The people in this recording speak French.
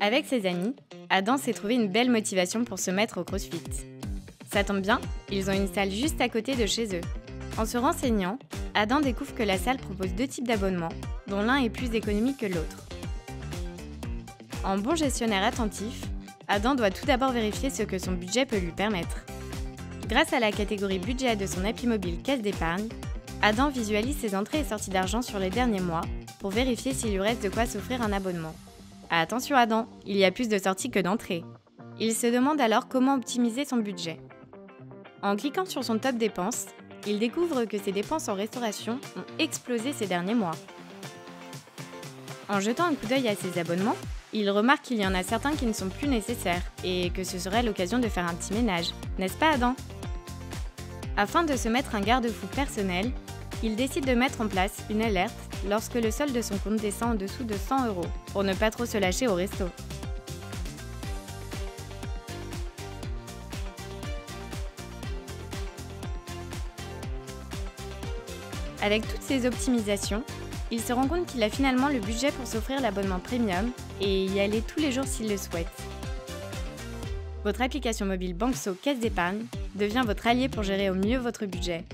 Avec ses amis, Adam s'est trouvé une belle motivation pour se mettre au CrossFit. Ça tombe bien, ils ont une salle juste à côté de chez eux. En se renseignant, Adam découvre que la salle propose deux types d'abonnements, dont l'un est plus économique que l'autre. En bon gestionnaire attentif, Adam doit tout d'abord vérifier ce que son budget peut lui permettre. Grâce à la catégorie budget de son appli mobile Caisse d'épargne, Adam visualise ses entrées et sorties d'argent sur les derniers mois pour vérifier s'il lui reste de quoi s'offrir un abonnement. Attention Adam, il y a plus de sorties que d'entrées. Il se demande alors comment optimiser son budget. En cliquant sur son top dépenses, il découvre que ses dépenses en restauration ont explosé ces derniers mois. En jetant un coup d'œil à ses abonnements, il remarque qu'il y en a certains qui ne sont plus nécessaires et que ce serait l'occasion de faire un petit ménage, n'est-ce pas Adam? Afin de se mettre un garde-fou personnel, il décide de mettre en place une alerte lorsque le solde de son compte descend en dessous de 100 euros, pour ne pas trop se lâcher au resto. Avec toutes ces optimisations, il se rend compte qu'il a finalement le budget pour s'offrir l'abonnement premium et y aller tous les jours s'il le souhaite. Votre application mobile Bankso Caisse d'épargne devient votre allié pour gérer au mieux votre budget